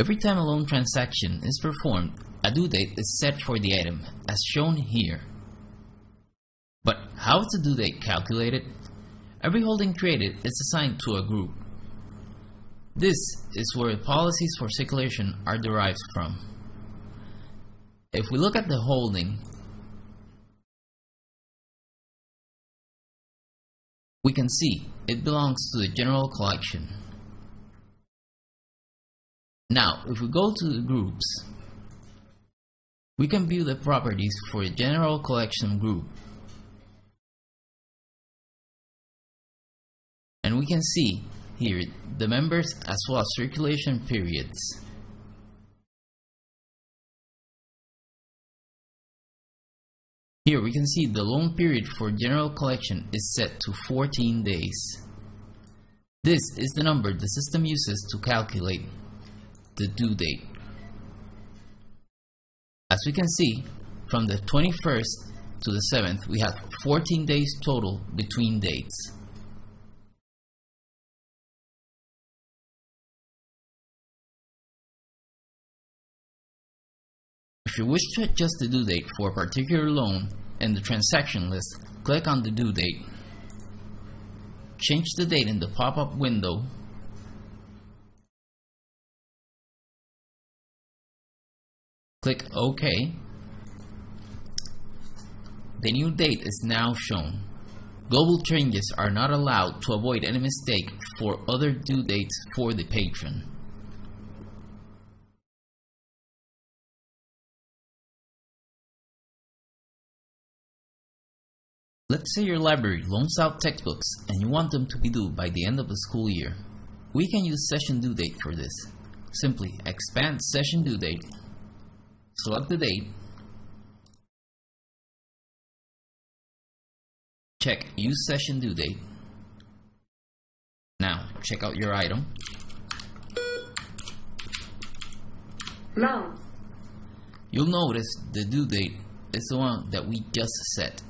Every time a loan transaction is performed, a due date is set for the item, as shown here. But how is the due date calculated? Every holding created is assigned to a group. This is where policies for circulation are derived from. If we look at the holding, we can see it belongs to the general collection. Now, if we go to the groups, we can view the properties for a general collection group. And we can see here the members as well as circulation periods. Here we can see the loan period for general collection is set to 14 days. This is the number the system uses to calculate the due date. As we can see, from the 21st to the 7th, we have 14 days total between dates. If you wish to adjust the due date for a particular loan in the transaction list, click on the due date. Change the date in the pop-up window Click OK. The new date is now shown. Global changes are not allowed to avoid any mistake for other due dates for the patron. Let's say your library loans out textbooks and you want them to be due by the end of the school year. We can use session due date for this. Simply expand session due date, select the date, check use session due date. Now check out your item. Loan. You'll notice the due date is the one that we just set.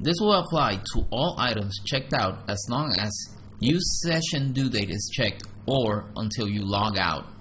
This will apply to all items checked out as long as use session due date is checked or until you log out.